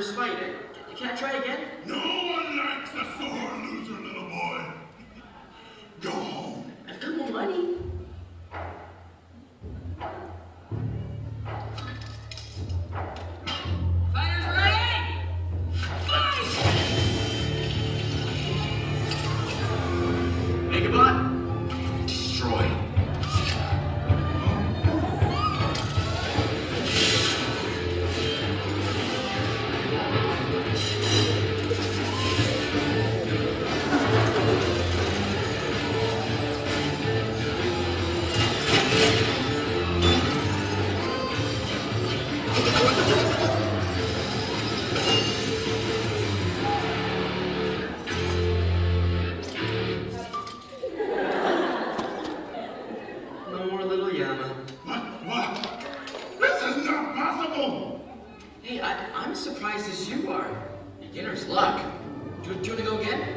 first fight. Eh? Can I try again? No one likes a sore loser, little boy. Go home. I've got more money. Make a butt. Surprised as you are. Beginner's luck. Do, do you want to go again?